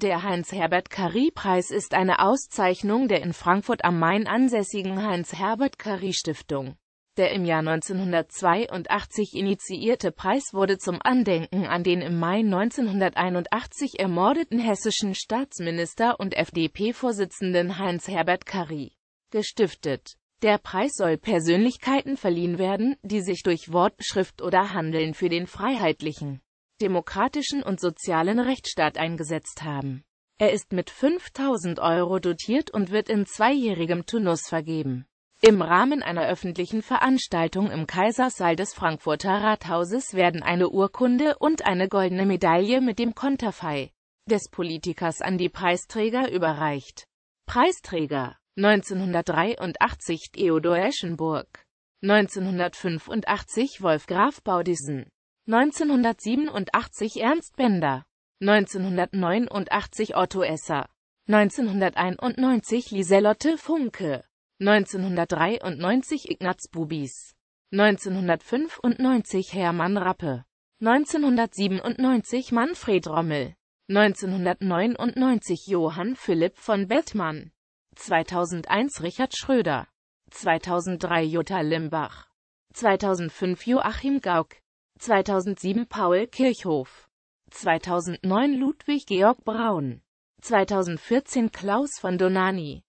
Der Heinz-Herbert-Curry-Preis ist eine Auszeichnung der in Frankfurt am Main ansässigen Heinz-Herbert-Curry-Stiftung. Der im Jahr 1982 initiierte Preis wurde zum Andenken an den im Mai 1981 ermordeten hessischen Staatsminister und FDP-Vorsitzenden Heinz-Herbert Curry gestiftet. Der Preis soll Persönlichkeiten verliehen werden, die sich durch Wort, Schrift oder Handeln für den freiheitlichen demokratischen und sozialen Rechtsstaat eingesetzt haben. Er ist mit 5000 Euro dotiert und wird in zweijährigem Turnus vergeben. Im Rahmen einer öffentlichen Veranstaltung im Kaisersaal des Frankfurter Rathauses werden eine Urkunde und eine goldene Medaille mit dem Konterfei des Politikers an die Preisträger überreicht. Preisträger 1983 Theodor Eschenburg 1985 Wolf Graf Baudisen 1987 Ernst Bender, 1989 Otto Esser, 1991 Lieselotte Funke, 1993 Ignaz Bubis, 1995 Hermann Rappe, 1997 Manfred Rommel, 1999 Johann Philipp von Bettmann, 2001 Richard Schröder, 2003 Jutta Limbach, 2005 Joachim Gauck, 2007 Paul Kirchhoff, 2009 Ludwig Georg Braun, 2014 Klaus von Donani